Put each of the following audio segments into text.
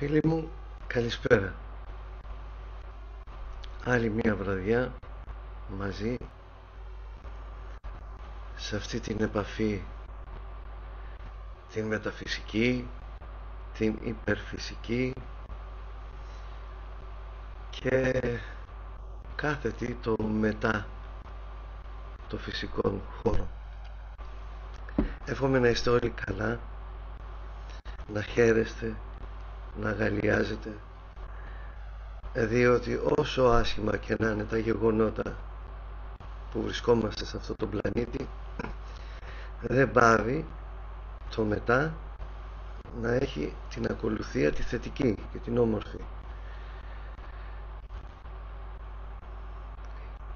Φίλοι μου, καλησπέρα. Άλλη μία βραδιά μαζί σε αυτή την επαφή την μεταφυσική, την υπερφυσική και κάθε τι το μετά το φυσικό χώρο. Εύχομαι να είστε όλοι καλά, να χαίρεστε, να αγαλιάζετε διότι όσο άσχημα και να είναι τα γεγονότα που βρισκόμαστε σε αυτό το πλανήτη δεν πάβει το μετά να έχει την ακολουθία τη θετική και την όμορφη.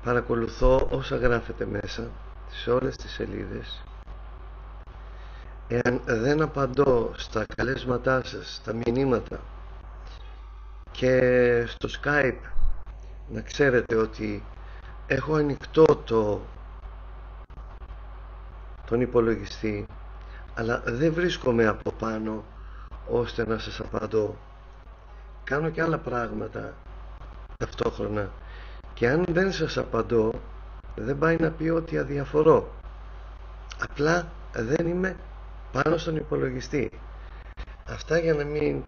Παρακολουθώ όσα γράφετε μέσα σε όλες τις σελίδες εάν δεν απαντώ στα καλέσματά σας, στα μηνύματα και στο Skype να ξέρετε ότι έχω ανοιχτό το τον υπολογιστή αλλά δεν βρίσκομαι από πάνω ώστε να σας απαντώ. Κάνω και άλλα πράγματα ταυτόχρονα και αν δεν σας απαντώ δεν πάει να πει ότι αδιαφορώ. Απλά δεν είμαι πάνω στον υπολογιστή. Αυτά για να μην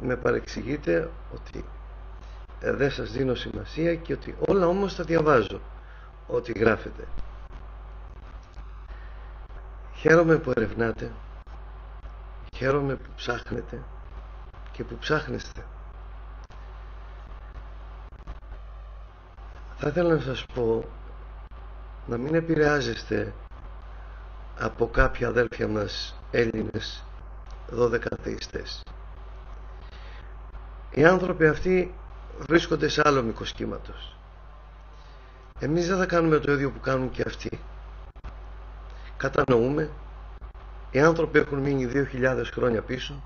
με παρεξηγείτε ότι δεν σας δίνω σημασία και ότι όλα όμως τα διαβάζω ό,τι γράφετε. Χαίρομαι που ερευνάτε χαίρομαι που ψάχνετε και που ψάχνεστε. Θα ήθελα να σας πω να μην επηρεάζεστε από κάποια αδέλφια μας Έλληνες 12 θεϊστές. Οι άνθρωποι αυτοί βρίσκονται σε άλλο μήκος κύματος. Εμείς δεν θα κάνουμε το ίδιο που κάνουν και αυτοί. Κατανοούμε, οι άνθρωποι έχουν μείνει 2.000 χρόνια πίσω.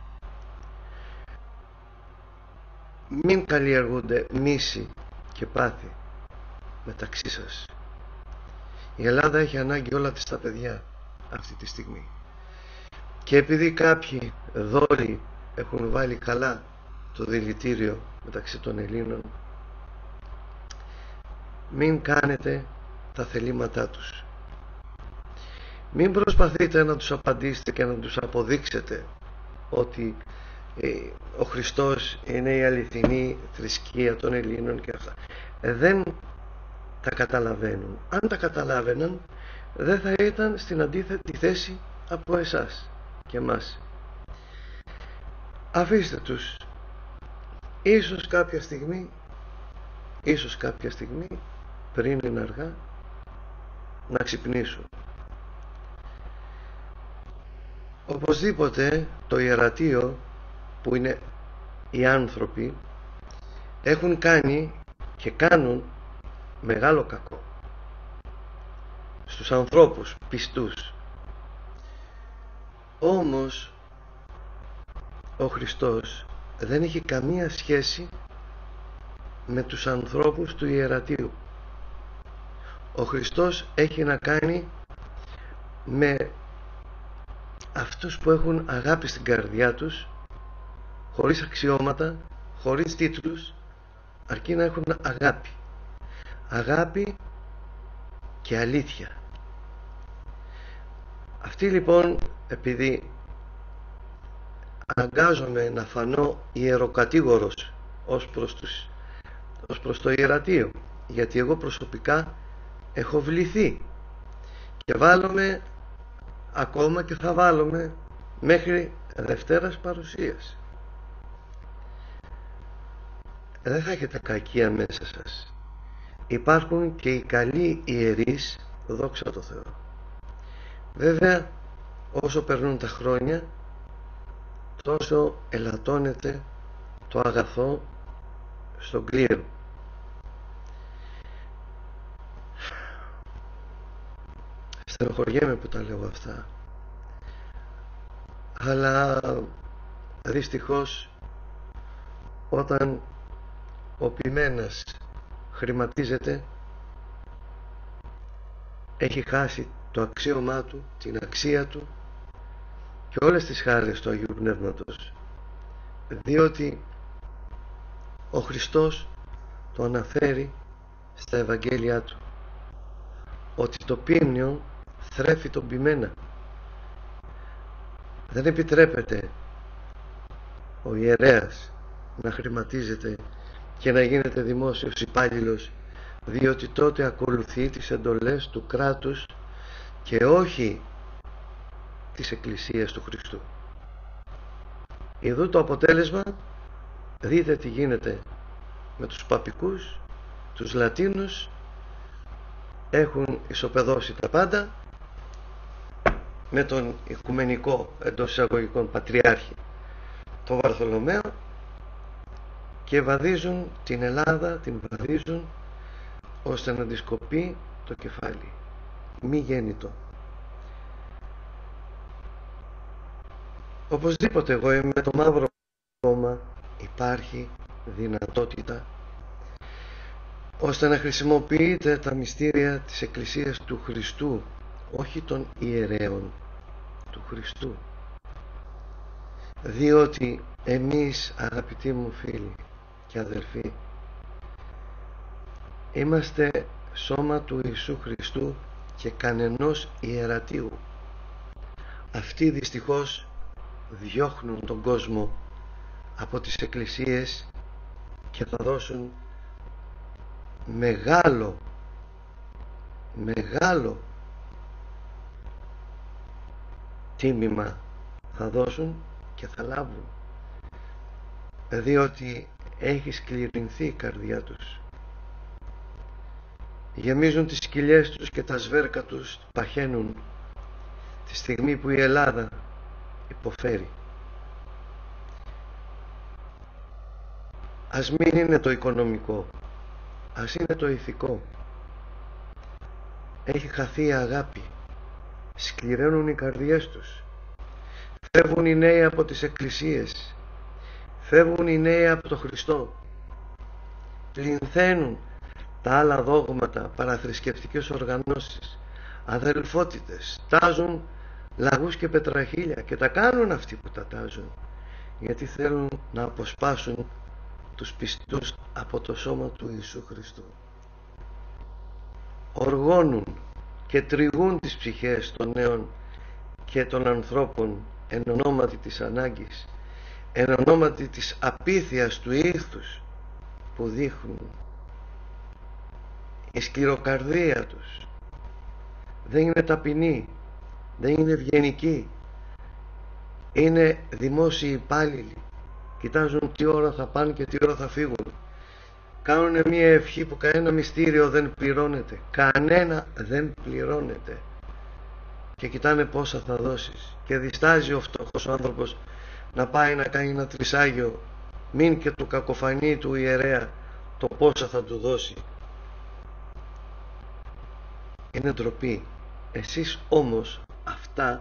Μην καλλιεργούνται μίση και πάθη μεταξύ σας. Η Ελλάδα έχει ανάγκη όλα της τα παιδιά αυτή τη στιγμή. Και επειδή κάποιοι δόλοι έχουν βάλει καλά το δηλητήριο μεταξύ των Ελλήνων μην κάνετε τα θελήματά τους. Μην προσπαθείτε να τους απαντήσετε και να τους αποδείξετε ότι ε, ο Χριστός είναι η αληθινή θρησκεία των Ελλήνων και αυτά. Ε, δεν τα καταλαβαίνουν. Αν τα καταλάβαιναν δεν θα ήταν στην αντίθετη θέση από εσάς και μας. Αφήστε τους. Ίσως κάποια στιγμή, ίσως κάποια στιγμή, πριν είναι αργά, να ξυπνήσουν. Οπωσδήποτε το ιερατείο που είναι οι άνθρωποι έχουν κάνει και κάνουν μεγάλο κακό στους ανθρώπους πιστούς όμως ο Χριστός δεν έχει καμία σχέση με τους ανθρώπους του Ιερατείου. Ο Χριστός έχει να κάνει με αυτούς που έχουν αγάπη στην καρδιά τους χωρίς αξιώματα χωρίς τίτλους αρκεί να έχουν αγάπη. Αγάπη και αλήθεια. Αυτή λοιπόν επειδή αναγκάζομαι να φανώ ιεροκατήγορος ως προς, τους, ως προς το ιερατείο γιατί εγώ προσωπικά έχω βληθεί. Και βάλουμε ακόμα και θα βάλουμε μέχρι Δευτέρας παρουσίας. Δεν θα έχετε κακία μέσα σας. Υπάρχουν και οι καλοί ιερείς δόξα τω Θεώ. Βέβαια όσο περνούν τα χρόνια τόσο ελαττώνεται το αγαθό στον κλήρο στενοχωριέμαι που τα λέω αυτά. Αλλά δυστυχώς όταν ο ποιμένας χρηματίζεται έχει χάσει το αξίωμά του, την αξία του και όλες τις χάρες του Αγίου Πνεύματος διότι ο Χριστός το αναφέρει στα Ευαγγέλια Του ότι το πίμνιο θρέφει τον ποιμένα δεν επιτρέπεται ο ιερέας να χρηματίζεται και να γίνεται δημόσιος υπάλληλος διότι τότε ακολουθεί τις εντολές του κράτους και όχι της Εκκλησίας του Χριστού. Εδώ το αποτέλεσμα δείτε τι γίνεται με τους παπικούς, τους Λατίνους έχουν ισοπεδώσει τα πάντα με τον οικουμενικό εντός εισαγωγικών πατριάρχη τον Βαρθολομαίο και βαδίζουν την Ελλάδα, την βαδίζουν ώστε να τη το κεφάλι μη γέννητο οπωσδήποτε εγώ είμαι το μαύρο κόμμα. Υπάρχει δυνατότητα ώστε να χρησιμοποιείτε τα μυστήρια της Εκκλησίας του Χριστού όχι των ιερέων του Χριστού. Διότι εμείς αγαπητοί μου φίλοι και αδελφοί είμαστε σώμα του Ιησού Χριστού και κανενός ιερατείου. Αυτοί δυστυχώς διώχνουν τον κόσμο από τις εκκλησίες και θα δώσουν μεγάλο μεγάλο τίμημα θα δώσουν και θα λάβουν. Διότι έχει σκληρινθεί η καρδιά τους. Γεμίζουν τις σκυλιές τους και τα σβέρκα τους παχαίνουν. Τη στιγμή που η Ελλάδα υποφέρει. Ας μην είναι το οικονομικό ας είναι το ηθικό. Έχει χαθεί η αγάπη σκληραίνουν οι καρδιές τους. Φεύγουν οι νέοι από τις εκκλησίες φεύγουν οι νέοι από το Χριστό. Πληνθαίνουν τα άλλα δόγματα παραθρησκευτικές οργανώσεις αδελφότητες τάζουν λαγούς και πετραχίλια και τα κάνουν αυτοί που τα τάζουν γιατί θέλουν να αποσπάσουν τους πιστούς από το σώμα του Ιησού Χριστού. Οργώνουν και τριγούν τις ψυχές των νέων και των ανθρώπων εν ονόματι της ανάγκης εν ονόματι της απίθειας του ήθους που δείχνουν η σκληροκαρδία τους. Δεν είναι ταπεινή δεν είναι ευγενική. Είναι δημόσιοι υπάλληλοι. Κοιτάζουν τι ώρα θα πάνε και τι ώρα θα φύγουν. Κάνουν μια ευχή που κανένα μυστήριο δεν πληρώνεται. Κανένα δεν πληρώνεται. Και κοιτάνε πόσα θα δώσεις. Και διστάζει ο φτωχός άνθρωπος να πάει να κάνει ένα τρισάγιο. Μην και του κακοφανεί του ιερέα το πόσα θα του δώσει. Είναι ντροπή. Εσείς όμως αυτά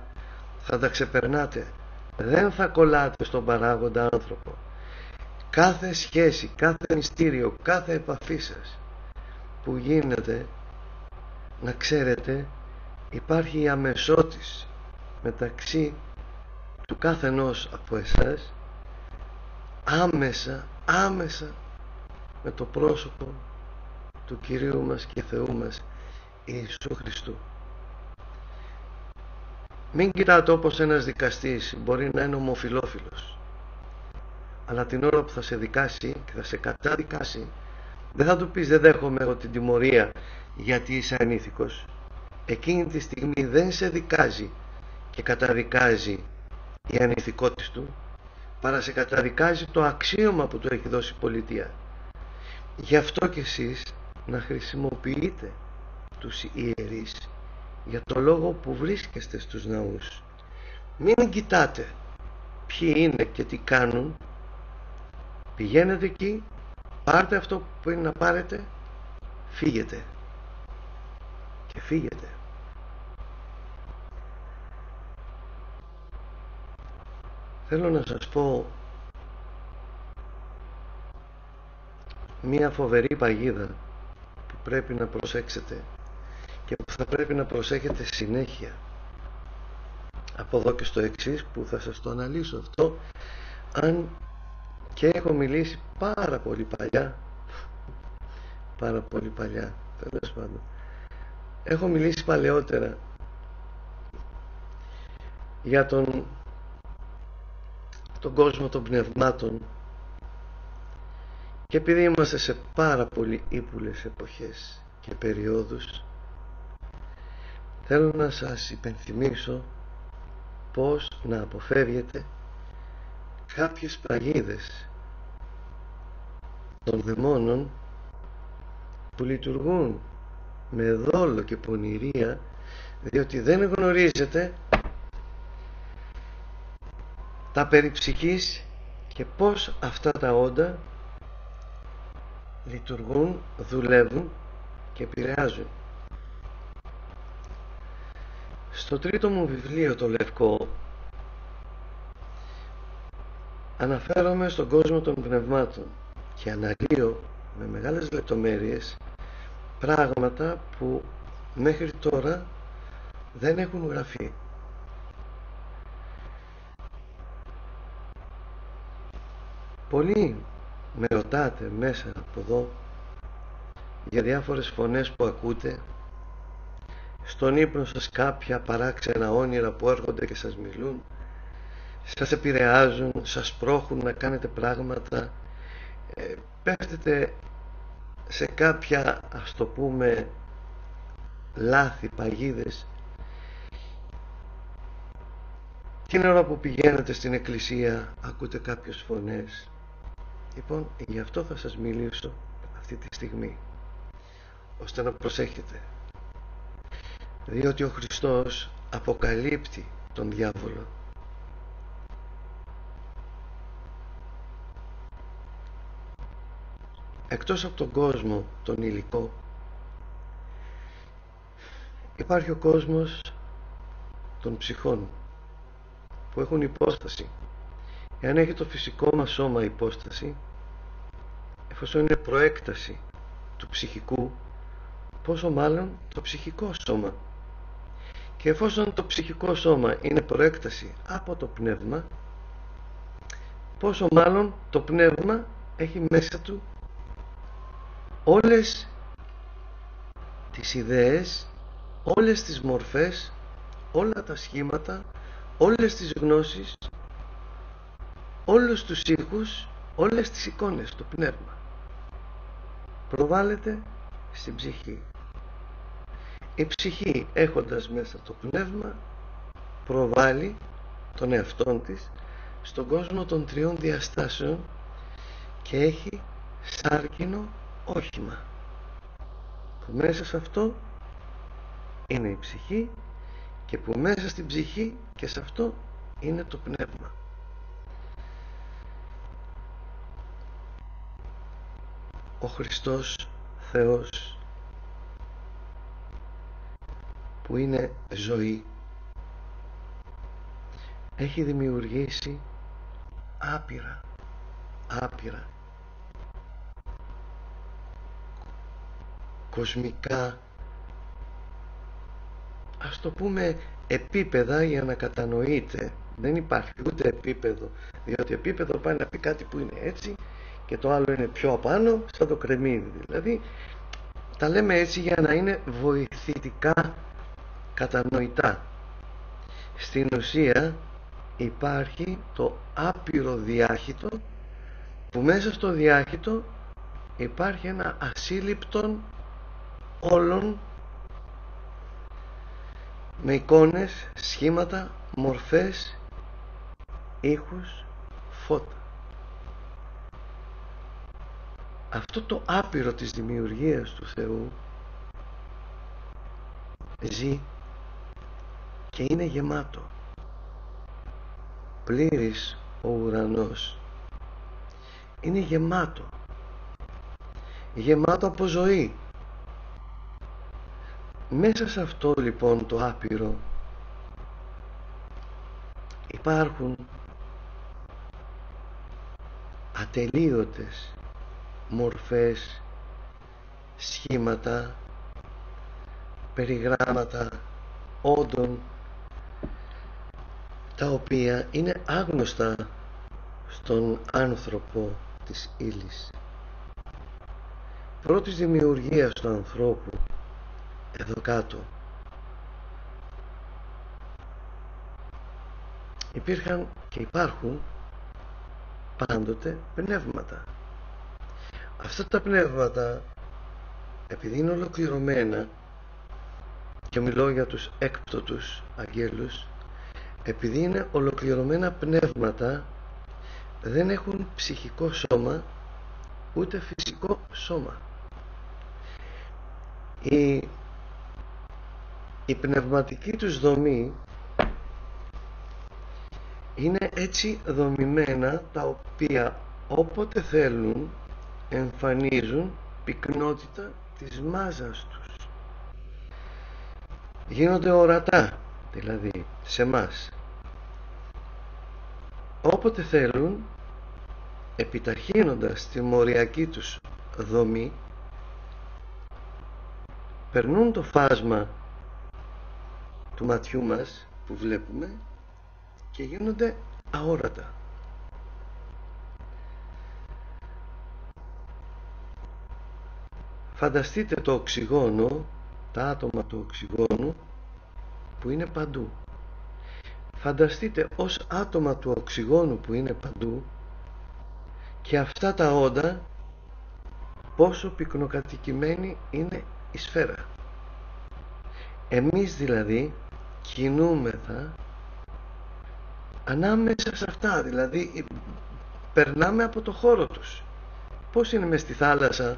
θα τα ξεπερνάτε δεν θα κολλάτε στον παράγοντα άνθρωπο κάθε σχέση, κάθε μυστήριο, κάθε επαφή σας που γίνεται να ξέρετε υπάρχει η αμεσότης μεταξύ του κάθε ενός από εσάς άμεσα, άμεσα με το πρόσωπο του Κυρίου μας και Θεού μας Ιησού Χριστού. Μην κοιτάτε όπως ένας δικαστής μπορεί να είναι ομοφιλόφιλος αλλά την ώρα που θα σε δικάσει και θα σε καταδικάσει δεν θα του πεις δεν δέχομαι εγώ την τιμωρία γιατί είσαι ανήθικος εκείνη τη στιγμή δεν σε δικάζει και καταδικάζει η ανηθικότητα του παρά σε καταδικάζει το αξίωμα που του έχει δώσει η πολιτεία. Γι' αυτό και εσείς να χρησιμοποιείτε τους ιερείς για το λόγο που βρίσκεστε στους ναούς. Μην κοιτάτε ποιοι είναι και τι κάνουν. Πηγαίνετε εκεί πάρτε αυτό που είναι να πάρετε φύγετε. Και φύγετε. Θέλω να σας πω μία φοβερή παγίδα που πρέπει να προσέξετε και που θα πρέπει να προσέχετε συνέχεια. Από εδώ και στο εξής που θα σας το αναλύσω αυτό αν και έχω μιλήσει πάρα πολύ παλιά πάρα πολύ παλιά τέλος πάντων έχω μιλήσει παλαιότερα για τον τον κόσμο των πνευμάτων και επειδή είμαστε σε πάρα πολύ ύπουλες εποχές και περιόδους θέλω να σας υπενθυμίσω πως να αποφεύγετε κάποιες παγίδες των δαιμόνων που λειτουργούν με δόλο και πονηρία διότι δεν γνωρίζετε τα περί και πως αυτά τα όντα λειτουργούν, δουλεύουν και επηρεάζουν. Στο τρίτο μου βιβλίο το Λευκό αναφέρομαι στον κόσμο των πνευμάτων και αναλύω με μεγάλες λεπτομέρειες πράγματα που μέχρι τώρα δεν έχουν γραφεί. Πολλοί με ρωτάτε μέσα από εδώ για διάφορες φωνές που ακούτε στον ύπνο σας κάποια παράξενα όνειρα που έρχονται και σας μιλούν σας επηρεάζουν, σας πρόχουν να κάνετε πράγματα. Ε, πέφτετε σε κάποια ας το πούμε λάθη, παγίδες. Την ώρα που πηγαίνετε στην εκκλησία ακούτε κάποιες φωνές. Λοιπόν γι' αυτό θα σας μιλήσω αυτή τη στιγμή ώστε να προσέχετε διότι ο Χριστός αποκαλύπτει τον διάβολο. Εκτός από τον κόσμο τον υλικό υπάρχει ο κόσμος των ψυχών που έχουν υπόσταση. Εάν έχει το φυσικό μας σώμα υπόσταση εφόσον είναι προέκταση του ψυχικού πόσο μάλλον το ψυχικό σώμα και εφόσον το ψυχικό σώμα είναι προέκταση από το πνεύμα πόσο μάλλον το πνεύμα έχει μέσα του όλες τις ιδέες όλες τις μορφές όλα τα σχήματα όλες τις γνώσεις όλους τους ήχους όλες τις εικόνες το πνεύμα. Προβάλλεται στην ψυχή η ψυχή έχοντας μέσα το πνεύμα προβάλλει τον εαυτόν της στον κόσμο των τριών διαστάσεων και έχει σάρκινο όχημα που μέσα σε αυτό είναι η ψυχή και που μέσα στην ψυχή και σε αυτό είναι το πνεύμα. Ο Χριστός Θεός που είναι ζωή έχει δημιουργήσει άπειρα άπειρα κοσμικά ας το πούμε επίπεδα για να κατανοείτε. Δεν υπάρχει ούτε επίπεδο διότι επίπεδο πάει να πει κάτι που είναι έτσι και το άλλο είναι πιο απάνω σαν το κρεμμύδι. Δηλαδή τα λέμε έτσι για να είναι βοηθητικά κατανοητά στην ουσία υπάρχει το άπειρο διάχυτο που μέσα στο διάχυτο υπάρχει ένα ασύλληπτον όλων με εικόνες, σχήματα, μορφές, ήχους, φώτα. Αυτό το άπειρο της δημιουργίας του Θεού ζει και είναι γεμάτο. Πλήρης ο ουρανός. Είναι γεμάτο. Γεμάτο από ζωή. Μέσα σε αυτό λοιπόν το άπειρο υπάρχουν ατελείωτες μορφές, σχήματα, περιγράμματα όντων τα οποία είναι άγνωστα στον άνθρωπο της ύλης. Πρώτης δημιουργίας του ανθρώπου εδώ κάτω υπήρχαν και υπάρχουν πάντοτε πνεύματα αυτά τα πνεύματα επειδή είναι ολοκληρωμένα και μιλώ για τους έκπτωτους αγγέλους επειδή είναι ολοκληρωμένα πνεύματα δεν έχουν ψυχικό σώμα ούτε φυσικό σώμα. Η, η πνευματική τους δομή είναι έτσι δομημένα τα οποία όποτε θέλουν εμφανίζουν πυκνότητα της μάζας τους. Γίνονται ορατά δηλαδή σε μας όποτε θέλουν επιταχύνοντας τη μοριακή τους δομή περνούν το φάσμα του ματιού μας που βλέπουμε και γίνονται αόρατα Φανταστείτε το οξυγόνο, τα άτομα του οξυγόνου που είναι παντού. Φανταστείτε ως άτομα του οξυγόνου που είναι παντού και αυτά τα όντα πόσο πυκνοκατοικημένη είναι η σφαίρα. Εμείς δηλαδή κινούμεθα ανάμεσα σε αυτά, δηλαδή περνάμε από το χώρο τους. Πώς είναι μες στη θάλασσα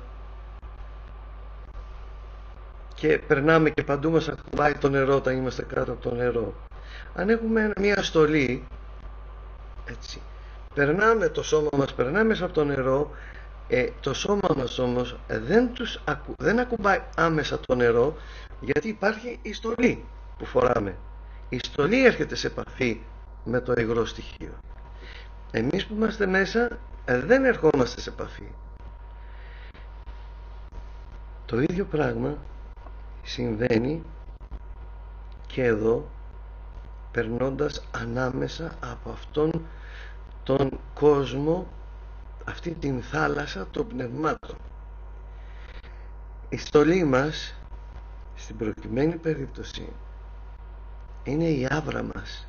και περνάμε και παντού μας ακουμπάει το νερό όταν είμαστε κάτω από το νερό. Αν έχουμε μια στολή, έτσι, περνάμε το σώμα μας, περνάμε μέσα από το νερό, ε, το σώμα μας όμως δεν, τους δεν ακουμπάει άμεσα το νερό γιατί υπάρχει η στολή που φοράμε. Η στολή έρχεται σε επαφή με το υγρό στοιχείο. Εμείς που είμαστε μέσα ε, δεν ερχόμαστε σε επαφή. Το ίδιο πράγμα συμβαίνει και εδώ περνώντας ανάμεσα από αυτόν τον κόσμο αυτή την θάλασσα των πνευμάτων. Η στολή μας στην προκειμένη περίπτωση είναι η άβρα μας.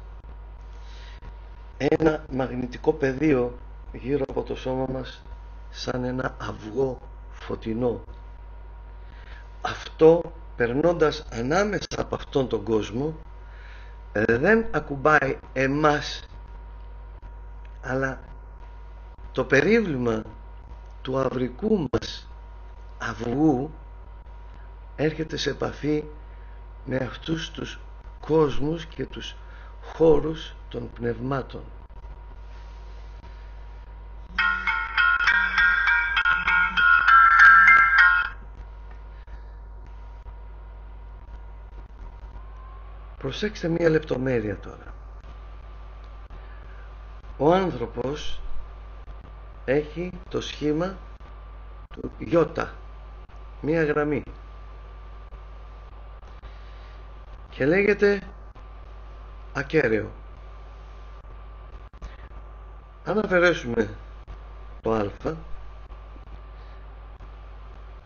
Ένα μαγνητικό πεδίο γύρω από το σώμα μας σαν ένα αυγό φωτεινό. Αυτό περνώντας ανάμεσα από αυτόν τον κόσμο ε, δεν ακουμπάει εμάς αλλά το περίβλημα του αυρικού μας αυγού έρχεται σε επαφή με αυτούς τους κόσμους και τους χώρους των πνευμάτων Προσέξτε μία λεπτομέρεια τώρα. Ο άνθρωπος έχει το σχήμα του γιώτα, μία γραμμή. Και λέγεται ακέραιο. Αν αφαιρέσουμε το α,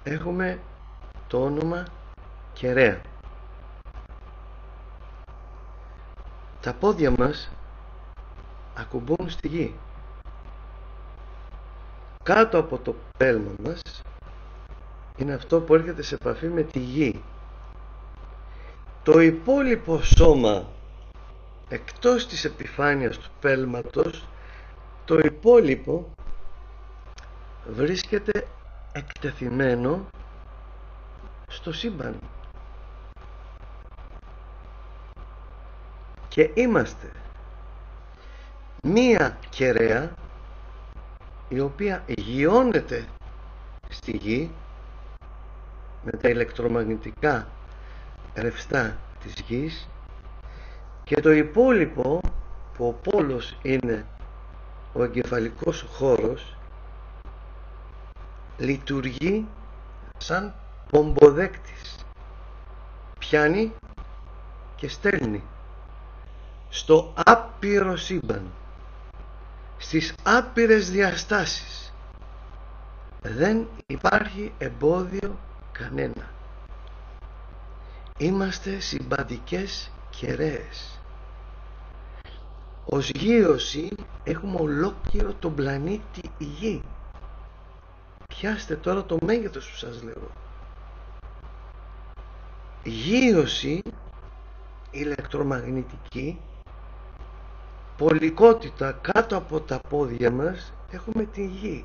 έχουμε το όνομα κεραία. Τα πόδια μας ακουμπούν στη γη. Κάτω από το πέλμα μας είναι αυτό που έρχεται σε επαφή με τη γη. Το υπόλοιπο σώμα εκτός της επιφάνειας του πέλματος το υπόλοιπο βρίσκεται εκτεθειμένο στο σύμπαν και είμαστε μία κεραία η οποία γιώνεται στη γη με τα ηλεκτρομαγνητικά ρευστά της γης και το υπόλοιπο που ο πόλος είναι ο εγκεφαλικός χώρος λειτουργεί σαν πομποδέκτης. Πιάνει και στέλνει στο άπειρο σύμπαν στις άπειρες διαστάσεις. Δεν υπάρχει εμπόδιο κανένα. Είμαστε συμπαντικές κεραίες. Ως γύρωση έχουμε ολόκληρο τον πλανήτη Γη. Πιάστε τώρα το μέγεθος που σας λέω. Γύρωση ηλεκτρομαγνητική πολικότητα κάτω από τα πόδια μας έχουμε τη γη.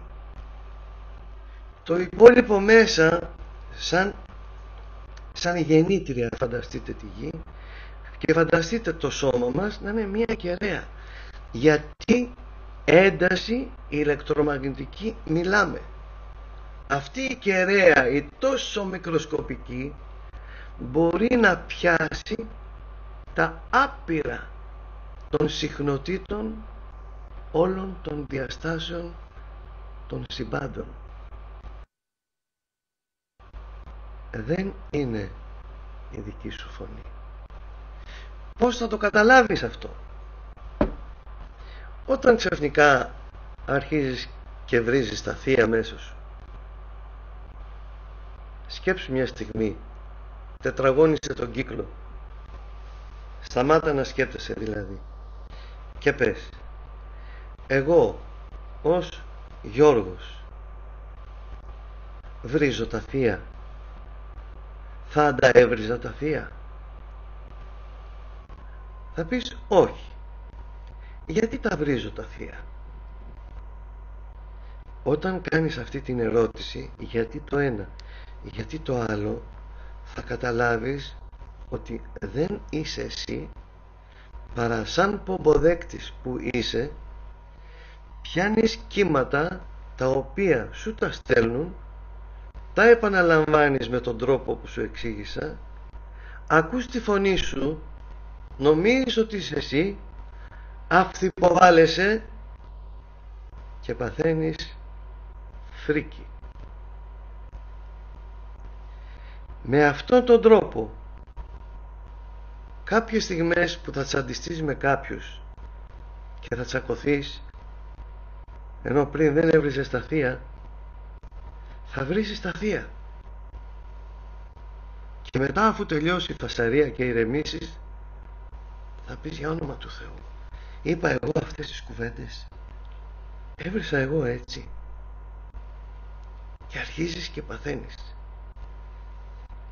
Το υπόλοιπο μέσα σαν σαν γεννήτρια φανταστείτε τη γη και φανταστείτε το σώμα μας να είναι μια κεραία γιατί ένταση ηλεκτρομαγνητική μιλάμε. Αυτή η κεραία η τόσο μικροσκοπική μπορεί να πιάσει τα άπειρα των συχνοτήτων όλων των διαστάσεων των συμπάντων. Δεν είναι η δική σου φωνή. Πώς θα το καταλάβεις αυτό; Όταν ξαφνικά αρχίζεις και βρίζεις τα θεία μέσα σου. Σκέψου μια στιγμή. Τετραγώνισε τον κύκλο. Σταμάτα να σκέπτεσαι δηλαδή και πες εγώ ως Γιώργος βρίζω τα θεία. Θα ανταέβριζα τα θεία. Θα πεις όχι. Γιατί τα βρίζω τα θεία; Όταν κάνεις αυτή την ερώτηση γιατί το ένα γιατί το άλλο θα καταλάβεις ότι δεν είσαι εσύ παρά σαν πομποδέκτης που είσαι πιάνεις κύματα τα οποία σου τα στέλνουν τα επαναλαμβάνεις με τον τρόπο που σου εξήγησα ακούς τη φωνή σου νομίζεις ότι είσαι εσύ αυθυποβάλλεσαι και παθαίνεις φρίκι. Με αυτόν τον τρόπο κάποιες στιγμές που θα τσαντιστείς με κάποιους και θα τσακωθείς ενώ πριν δεν έβριζες τα θεία θα βρεις τα θεία. Και μετά αφού τελειώσει η φασαρία και ηρεμήσεις θα πεις για όνομα του Θεού είπα εγώ αυτές τις κουβέντες έβρισα εγώ έτσι και αρχίζεις και παθαίνεις.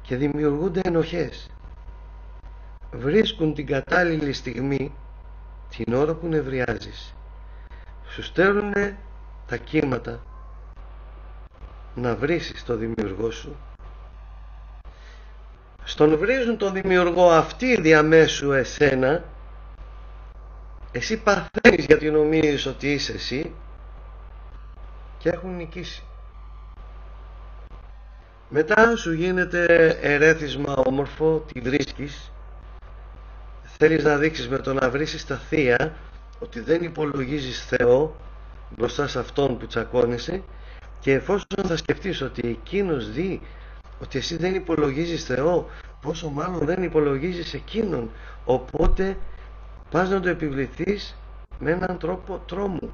Και δημιουργούνται ενοχές βρίσκουν την κατάλληλη στιγμή την ώρα που νευριάζεις. Σου στέλνουν τα κύματα να βρίσεις το δημιουργό σου. Στον βρίζουν τον δημιουργό αυτή διαμέσου εσένα. Εσύ παθαίνεις γιατί νομίζεις ότι είσαι εσύ και έχουν νικήσει. Μετά σου γίνεται ερέθισμα όμορφο τη βρίσκεις θέλεις να δείξεις με το να βρεις τα θεία ότι δεν υπολογίζεις Θεό μπροστά σε αυτόν που τσακώνεσαι και εφόσον θα σκεφτείς ότι εκείνος δει ότι εσύ δεν υπολογίζεις Θεό πόσο μάλλον δεν υπολογίζεις εκείνον οπότε πας να το επιβληθείς με έναν τρόπο τρόμου.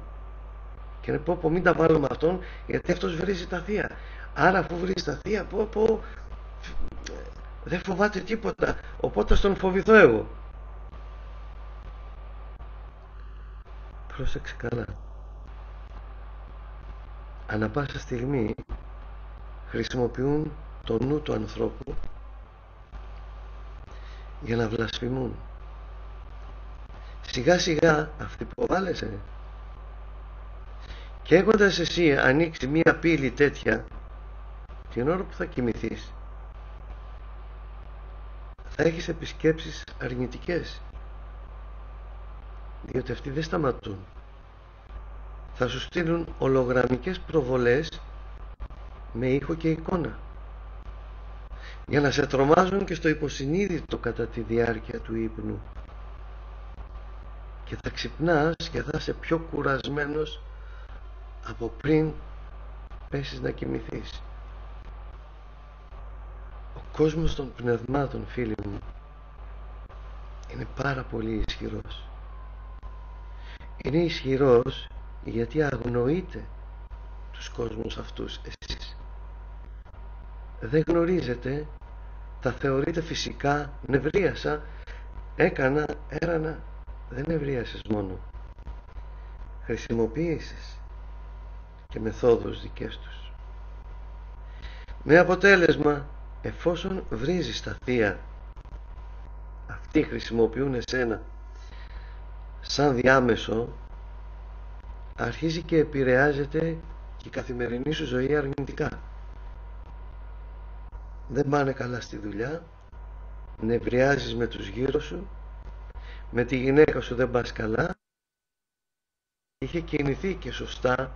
Και να πω πω μην τα βάλω με αυτόν γιατί αυτός βρίζει τα θεία. Άρα αφού βρίζει τα θεία πω πω δεν φοβάται τίποτα. Οπότε στον φοβηθώ εγώ πρόσεξε καλά. Ανά πάσα στιγμή χρησιμοποιούν το νου του ανθρώπου για να βλασφημούν. Σιγά σιγά αυτή που βάλεσαι και έχοντας εσύ ανοίξει μία πύλη τέτοια την ώρα που θα κοιμηθείς θα έχεις επισκέψεις αρνητικές διότι αυτοί δεν σταματούν. Θα σου στείλουν ολογραμμικές προβολές με ήχο και εικόνα. Για να σε τρομάζουν και στο υποσυνείδητο κατά τη διάρκεια του ύπνου. Και θα ξυπνάς και θα είσαι πιο κουρασμένος από πριν πέσεις να κοιμηθείς. Ο κόσμος των πνευμάτων φίλοι μου είναι πάρα πολύ ισχυρός είναι ισχυρός γιατί αγνοείτε τους κόσμους αυτούς εσείς. Δεν γνωρίζετε τα θεωρείτε φυσικά νευρίασα. Έκανα, έρανα δεν νευρίασες μόνο. Χρησιμοποίησες και μεθόδους δικές τους. Με αποτέλεσμα εφόσον βρίζεις τα θεία αυτοί χρησιμοποιούν εσένα σαν διάμεσο αρχίζει και επηρεάζεται και η καθημερινή σου ζωή αρνητικά. Δεν πάνε καλά στη δουλειά νευριάζεις με τους γύρω σου με τη γυναίκα σου δεν πας καλά. Είχε κινηθεί και σωστά.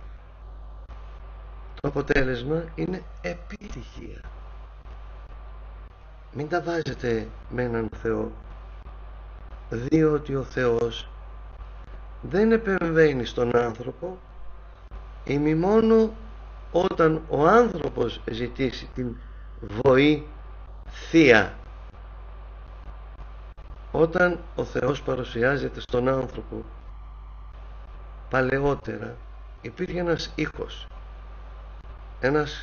Το αποτέλεσμα είναι επιτυχία. Μην τα βάζετε με έναν Θεό διότι ο Θεός δεν επεμβαίνει στον άνθρωπο ή μόνο όταν ο άνθρωπος ζητήσει την βοήθεια όταν ο Θεός παρουσιάζεται στον άνθρωπο παλαιότερα υπήρχε ένας ήχος. Ένας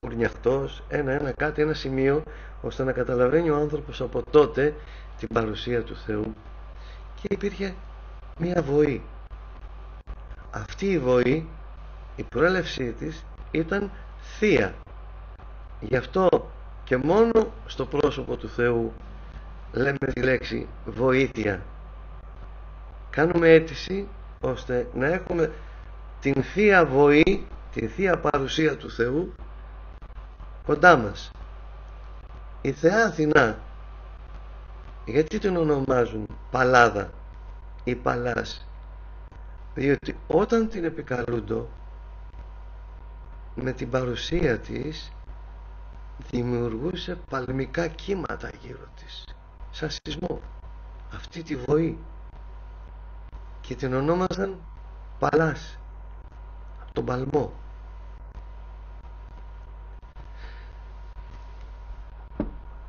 κουρνιαχτός ένα ένα κάτι ένα σημείο ώστε να καταλαβαίνει ο άνθρωπος από τότε την παρουσία του Θεού. Και υπήρχε μία βοή. Αυτή η βοή η προέλευσή της ήταν θεία. Γι' αυτό και μόνο στο πρόσωπο του Θεού λέμε τη λέξη βοήθεια. Κάνουμε αίτηση ώστε να έχουμε την Θεία Βοή την Θεία Παρουσία του Θεού κοντά μας. Η Θεά Αθηνά γιατί την ονομάζουν Παλάδα; Ή Παλάς. Διότι όταν την επικαλούνται με την παρουσία της δημιουργούσε παλμικά κύματα γύρω της. Σαν σεισμό αυτή τη βοή. Και την ονόμαζαν Παλάς. Από τον παλμό.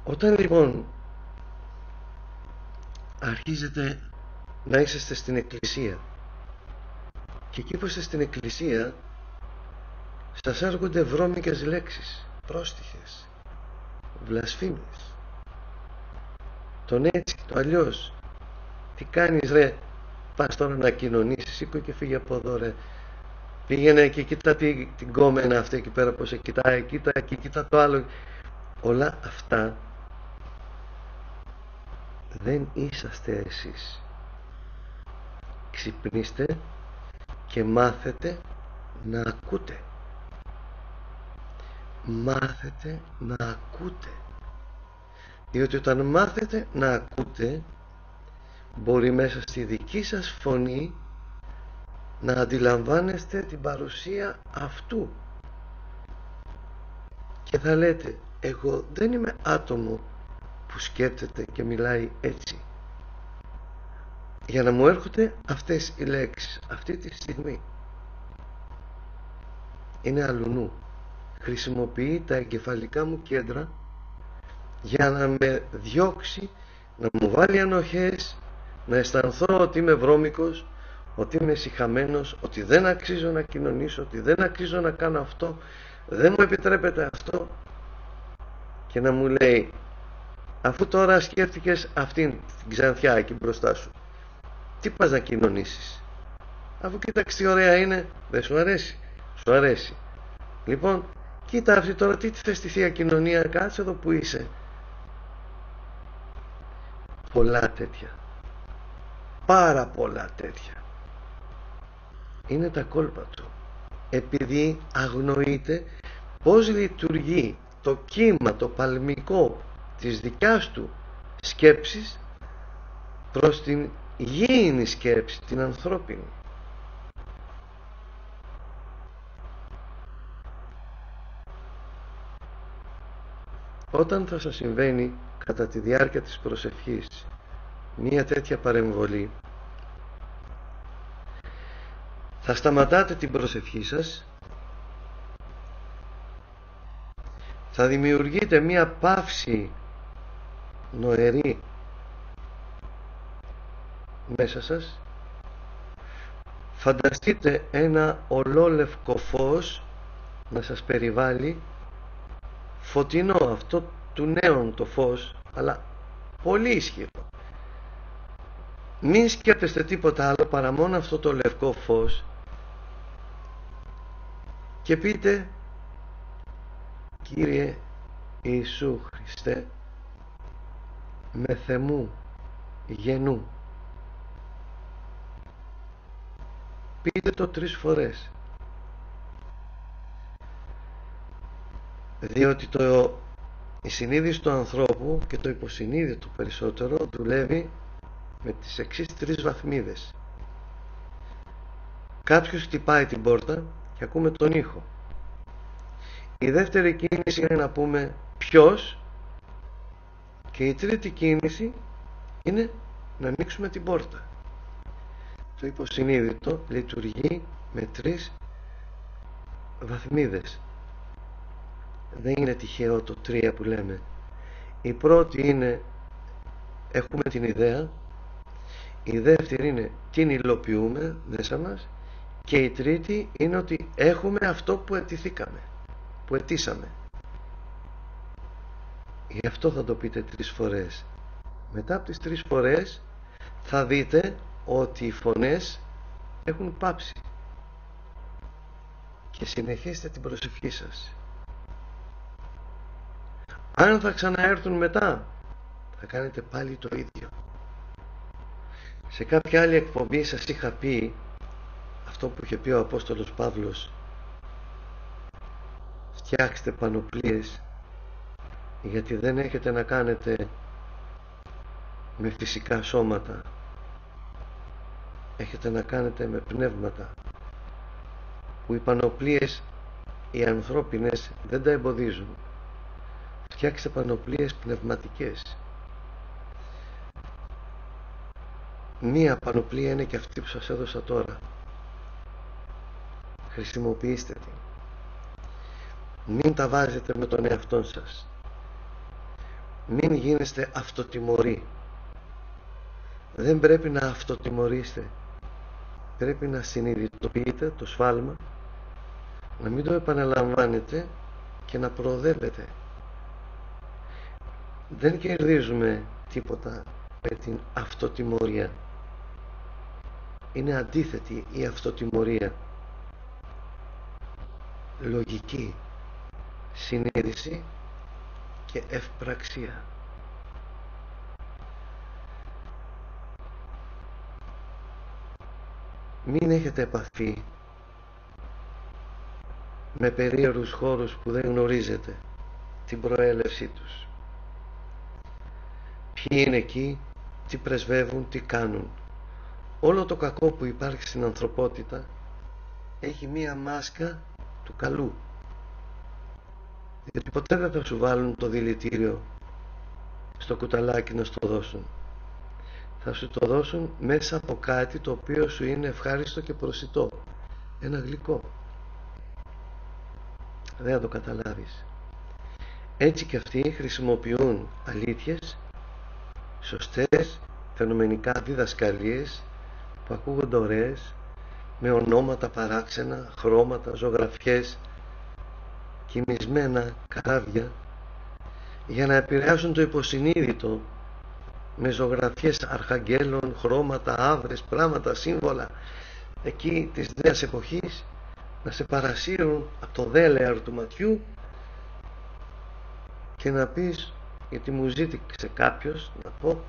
Όταν λοιπόν αρχίζετε να είσαστε στην εκκλησία. Και εκεί που είστε στην εκκλησία σας έρχονται βρώμικες λέξεις πρόστιχες βλασφήμες. Τον έτσι, το αλλιώς τι κάνεις ρε; Πας τώρα να κοινωνήσεις σήκω και φύγε από εδώ ρε. Πήγαινε και κοίτα την, την κόμενα αυτή εκεί πέρα πως σε κοιτάει κοίτα και κοίτα το άλλο. Όλα αυτά δεν είσαστε εσείς ξυπνήστε και μάθετε να ακούτε. Μάθετε να ακούτε. Διότι όταν μάθετε να ακούτε μπορεί μέσα στη δική σας φωνή να αντιλαμβάνεστε την παρουσία αυτού. Και θα λέτε εγώ δεν είμαι άτομο που σκέπτεται και μιλάει έτσι για να μου έρχονται αυτές οι λέξεις αυτή τη στιγμή. Είναι αλουνού. Χρησιμοποιεί τα εγκεφαλικά μου κέντρα για να με διώξει να μου βάλει ανοχές να αισθανθώ ότι είμαι βρώμικος ότι είμαι συχαμένος ότι δεν αξίζω να κοινωνήσω ότι δεν αξίζω να κάνω αυτό δεν μου επιτρέπεται αυτό. Και να μου λέει αφού τώρα σκέφτηκες αυτήν την ξανθιά εκεί μπροστά σου τι πας να κοινωνήσεις; Αφού κοίταξε τι ωραία είναι δεν σου αρέσει. Σου αρέσει. Λοιπόν κοίτα αυτή τώρα τι θες στη Θεία Κοινωνία κάτσε εδώ που είσαι. Πολλά τέτοια. Πάρα πολλά τέτοια. Είναι τα κόλπα του. Επειδή αγνοείται πως λειτουργεί το κύμα, το παλμικό της δικιάς του σκέψης προς την γήινη σκέψη, την ανθρώπινη. Όταν θα σας συμβαίνει κατά τη διάρκεια της προσευχής μία τέτοια παρεμβολή θα σταματάτε την προσευχή σας θα δημιουργείτε μία παύση νοερή μέσα σας. Φανταστείτε ένα ολόλευκο φως να σας περιβάλλει. Φωτεινό αυτό του νέων το φως αλλά πολύ ισχυρό. Μην σκέφτεστε τίποτα άλλο παρά μόνο αυτό το λευκό φως. Και πείτε Κύριε Ιησού Χριστέ με θεμού γενού πείτε το τρεις φορές. Διότι το η συνείδηση του ανθρώπου και το υποσυνείδητο περισσότερο δουλεύει με τις εξής τρεις βαθμίδες. Κάποιος χτυπάει την πόρτα και ακούμε τον ήχο. Η δεύτερη κίνηση είναι να πούμε ποιος και η τρίτη κίνηση είναι να ανοίξουμε την πόρτα το υποσυνείδητο λειτουργεί με τρεις βαθμίδες. Δεν είναι τυχαίο το τρία που λέμε. Η πρώτη είναι έχουμε την ιδέα. Η δεύτερη είναι την υλοποιούμε μέσα μας. Και η τρίτη είναι ότι έχουμε αυτό που αιτηθήκαμε που αιτήσαμε. Γι' αυτό θα το πείτε τρεις φορές. Μετά από τις τρεις φορές θα δείτε ότι οι φωνές έχουν πάψει. Και συνεχίστε την προσευχή σας. Αν θα ξαναέρθουν μετά θα κάνετε πάλι το ίδιο. Σε κάποια άλλη εκπομπή σας είχα πει αυτό που είχε πει ο Απόστολος Παύλος. Φτιάξτε πανοπλίες γιατί δεν έχετε να κάνετε με φυσικά σώματα έχετε να κάνετε με πνεύματα που οι πανοπλίες οι ανθρώπινες δεν τα εμποδίζουν. Φτιάξτε πανοπλίες πνευματικές. Μία πανοπλία είναι και αυτή που σας έδωσα τώρα. Χρησιμοποιήστε την. Μην τα βάζετε με τον εαυτό σας. Μην γίνεστε αυτοτιμωροί. Δεν πρέπει να αυτοτιμωρήσετε πρέπει να συνειδητοποιείτε το σφάλμα να μην το επαναλαμβάνετε και να προοδεύετε. Δεν κερδίζουμε τίποτα με την αυτοτιμωρία. Είναι αντίθετη η αυτοτιμωρία. Λογική συνείδηση και ευπραξία μην έχετε επαφή με περίεργους χώρους που δεν γνωρίζετε την προέλευσή τους. Ποιοι είναι εκεί τι πρεσβεύουν, τι κάνουν. Όλο το κακό που υπάρχει στην ανθρωπότητα έχει μία μάσκα του καλού. Γιατί ποτέ δεν θα σου βάλουν το δηλητήριο στο κουταλάκι να στο δώσουν θα σου το δώσουν μέσα από κάτι το οποίο σου είναι ευχάριστο και προσιτό. Ένα γλυκό. Δεν θα το καταλάβεις. Έτσι και αυτοί χρησιμοποιούν αλήθειες σωστές φαινομενικά διδασκαλίες που ακούγονται ωραίες με ονόματα παράξενα, χρώματα, ζωγραφιές κοιμισμένα καράβια για να επηρεάσουν το υποσυνείδητο με ζωγραφιές αρχαγγέλων, χρώματα, άβρες, πράγματα, σύμβολα εκεί της νέας εποχής να σε παρασύρουν από το δέλεαρ του ματιού και να πεις γιατί μου ζήτησε κάποιος να πω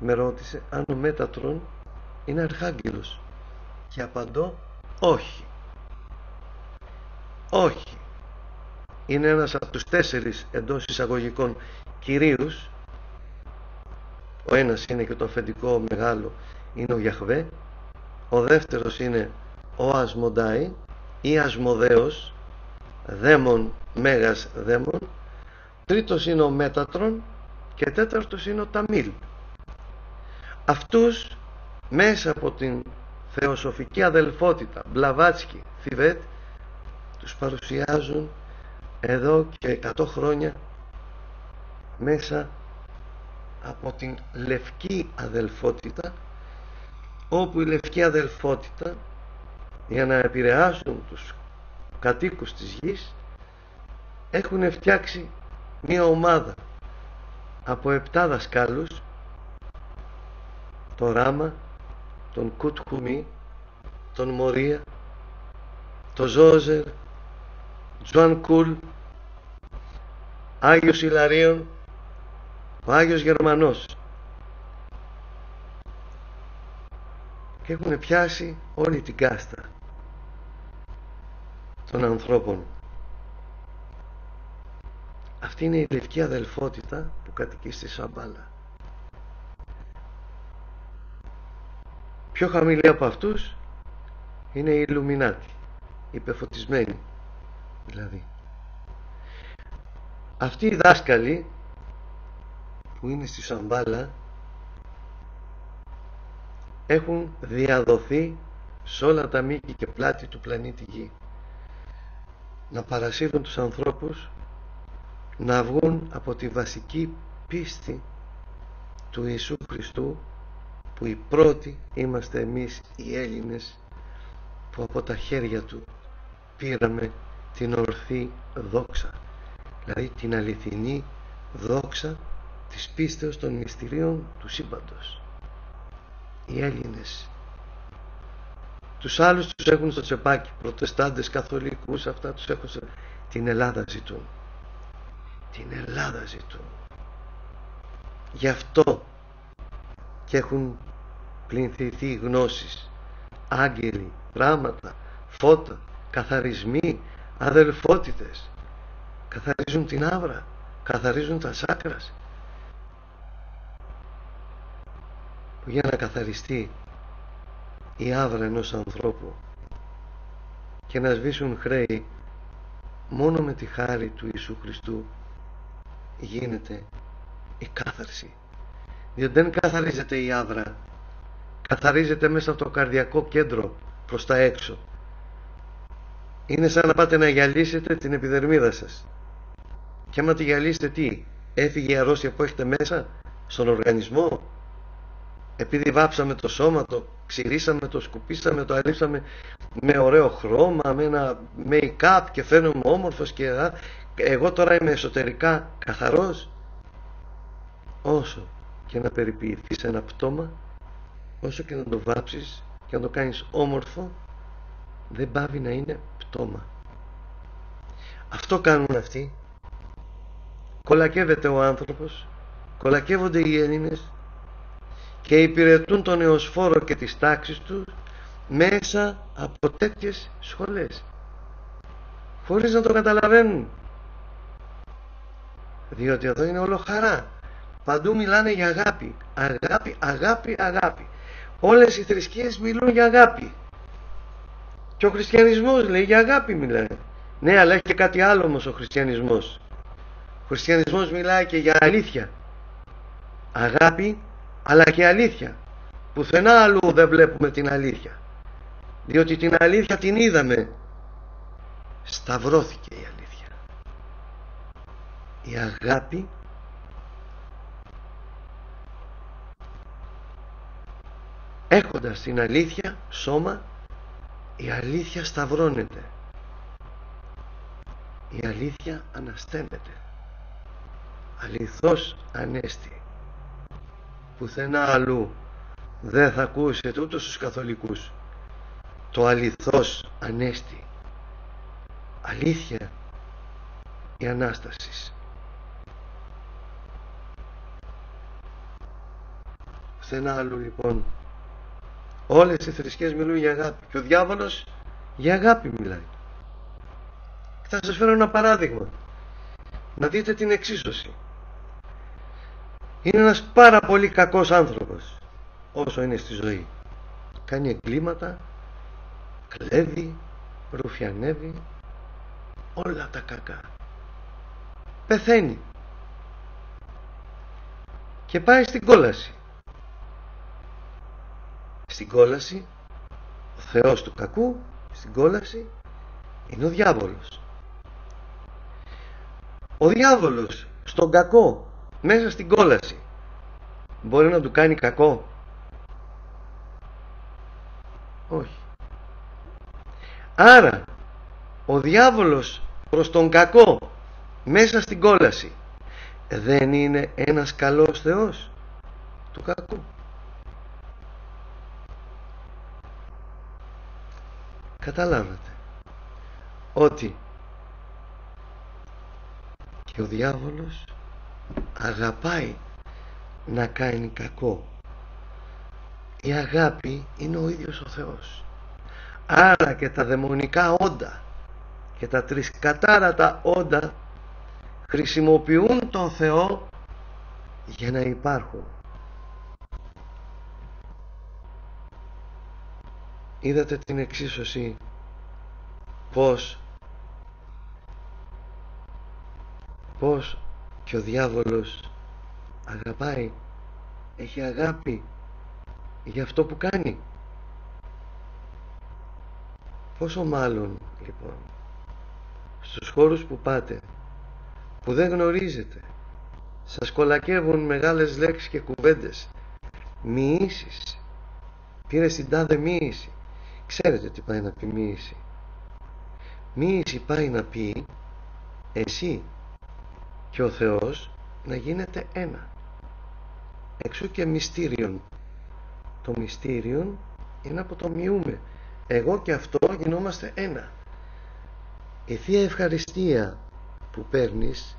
με ρώτησε αν ο Μέτατρον είναι αρχάγγελος και απαντώ όχι όχι είναι ένας από τους τέσσερις εντός εισαγωγικών κυρίους ο ένας είναι και το αφεντικό μεγάλο είναι ο Γιαχβέ. Ο δεύτερος είναι ο Ασμοντάι ή Ασμοδέος δαίμον μέγας δαίμον. Τρίτος είναι ο Μέτατρον και τέταρτος είναι ο Ταμίλ. Αυτούς μέσα από την θεοσοφική αδελφότητα Μπλαβάτσκι, Θιβέτ τους παρουσιάζουν εδώ και 100 χρόνια μέσα από την λευκή αδελφότητα όπου η λευκή αδελφότητα για να επηρεάσουν τους κατοίκους της γης έχουν φτιάξει μια ομάδα από επτά δασκάλους το Ράμα, τον Κουτχουμί, τον Μωρία, τον Ζόζερ, Τζουαν Κούλ, Άγιος Ιλαρίων, ο Άγιος Γερμανός και έχουν πιάσει όλη την κάστα των ανθρώπων. Αυτή είναι η λευκή αδελφότητα που κατοικεί στη Σαμπάλα. Πιο χαμηλή από αυτούς είναι οι Ιλουμινάτοι, οι πεφωτισμένοι δηλαδή. Αυτοί οι δάσκαλοι που είναι στη Σαμπάλα έχουν διαδοθεί σε όλα τα μήκη και πλάτη του πλανήτη Γη. Να παρασύρουν τους ανθρώπους να βγουν από τη βασική πίστη του Ιησού Χριστού που οι πρώτοι είμαστε εμείς οι Έλληνες που από τα χέρια του πήραμε την ορθή δόξα δηλαδή την αληθινή δόξα της πίστεως των μυστηρίων του σύμπαντος. Οι Έλληνες. Τους άλλους τους έχουν στο τσεπάκι προτεστάντες, καθολικούς αυτά τους έχουν στο... την Ελλάδα ζητούν. Την Ελλάδα ζητούν. Γι' αυτό και έχουν πληνθηθεί γνώσεις. Άγγελοι, πράγματα, φώτα, καθαρισμοί, αδελφότητες. Καθαρίζουν την άβρα καθαρίζουν τα σάκρας για να καθαριστεί η άβρα ενός ανθρώπου και να σβήσουν χρέη μόνο με τη χάρη του Ιησού Χριστού γίνεται η κάθαρση. Διότι δεν καθαρίζεται η άβρα καθαρίζεται μέσα από το καρδιακό κέντρο προς τα έξω. Είναι σαν να πάτε να γυαλίσετε την επιδερμίδα σας. Και άμα τη γυαλίσετε τι έφυγε η αρρώστια που έχετε μέσα στον οργανισμό; Επειδή βάψαμε το σώμα, το ξυρίσαμε, το σκουπίσαμε, το αλείψαμε με ωραίο χρώμα, με ένα make-up και φαίνομαι όμορφος και εγώ τώρα είμαι εσωτερικά καθαρός. Όσο και να περιποιηθείς ένα πτώμα όσο και να το βάψεις και να το κάνεις όμορφο δεν πάβει να είναι πτώμα. Αυτό κάνουν αυτοί. Κολακεύεται ο άνθρωπος κολακεύονται οι Έλληνες και υπηρετούν τον νεοσφόρο και τις τάξεις τους μέσα από τέτοιες σχολές. Χωρίς να το καταλαβαίνουν. Διότι εδώ είναι όλο χαρά. Παντού μιλάνε για αγάπη. Αγάπη, αγάπη, αγάπη. Όλες οι θρησκείες μιλούν για αγάπη. Και ο χριστιανισμός λέει για αγάπη μιλάει. Ναι αλλά έχει και κάτι άλλο όμως ο χριστιανισμός. Ο χριστιανισμός μιλάει και για αλήθεια. Αγάπη αλλά και αλήθεια. Πουθενά αλλού δεν βλέπουμε την αλήθεια. Διότι την αλήθεια την είδαμε. Σταυρώθηκε η αλήθεια. Η αγάπη έχοντας την αλήθεια σώμα η αλήθεια σταυρώνεται. Η αλήθεια ανασταίνεται. Αληθώς ανέστη πουθενά αλλού. Δεν θα ακούσετε ούτε στους καθολικούς. Το αληθώς ανέστη. Αλήθεια η Ανάστασης. Πουθενά αλλού λοιπόν. Όλες οι θρησκείες μιλούν για αγάπη και ο διάβολος για αγάπη μιλάει. Θα σας φέρω ένα παράδειγμα. Να δείτε την εξίσωση είναι ένας πάρα πολύ κακός άνθρωπος όσο είναι στη ζωή. Κάνει εγκλήματα κλέβει ρουφιανεύει όλα τα κακά. Πεθαίνει. Και πάει στην κόλαση. Στην κόλαση ο Θεός του κακού στην κόλαση είναι ο διάβολος. Ο διάβολος στον κακό μέσα στην κόλαση. Μπορεί να του κάνει κακό. Όχι. Άρα ο διάβολος προς τον κακό μέσα στην κόλαση δεν είναι ένας καλός Θεός του κακού. Καταλάβατε ότι και ο διάβολος αγαπάει να κάνει κακό. Η αγάπη είναι ο ίδιος ο Θεός. Άρα και τα δαιμονικά όντα και τα τρισκατάρατα όντα χρησιμοποιούν τον Θεό για να υπάρχουν. Είδατε την εξίσωση πως πως και ο διάβολος αγαπάει έχει αγάπη για αυτό που κάνει. Πόσο μάλλον λοιπόν στους χώρους που πάτε που δεν γνωρίζετε σας κολακεύουν μεγάλες λέξεις και κουβέντες. Μοιήσεις πήρε στην τάδε μοίηση ξέρετε τι πάει να πει μοίηση μοίηση πάει να πει εσύ και ο Θεός να γίνεται ένα. Εξού και μυστήριον. Το μυστήριον είναι από το μειούμε εγώ και αυτό γινόμαστε ένα. Η Θεία Ευχαριστία που παίρνεις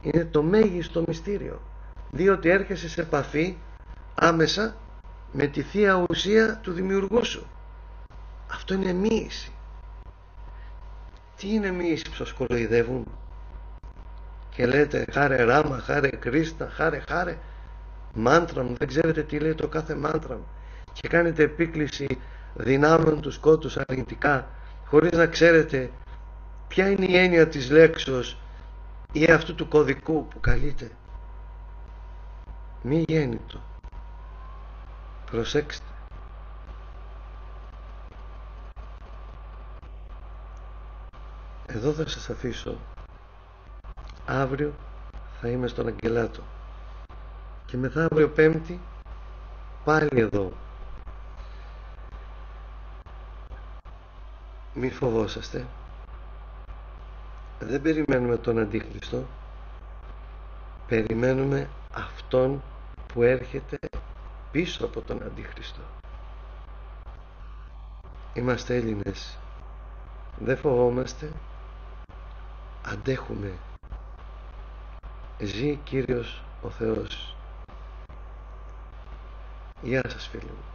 είναι το μέγιστο μυστήριο διότι έρχεσαι σε επαφή άμεσα με τη Θεία Ουσία του Δημιουργού σου. Αυτό είναι μοίηση τι είναι μοίηση που σας κοροϊδεύουν; Και λέτε χάρε ράμα, χάρε κρίστα, χάρε χάρε. Μάντρα μου, δεν ξέρετε τι λέει το κάθε μάντρα μου. Και κάνετε επίκληση δυνάμεων τους σκότους αρνητικά χωρίς να ξέρετε ποια είναι η έννοια της λέξεως ή αυτού του κωδικού που καλείτε. Μη γέννητο. Προσέξτε. Εδώ θα σας αφήσω αύριο θα είμαι στον Αγγελάτο. Και μεθαύριο πέμπτη πάλι εδώ. Μη φοβόσαστε. Δεν περιμένουμε τον Αντίχριστο. Περιμένουμε αυτόν που έρχεται πίσω από τον Αντίχριστο. Είμαστε Έλληνες. Δεν φοβόμαστε. Αντέχουμε ζει Κύριος ο Θεός. Γεια σας φίλοι μου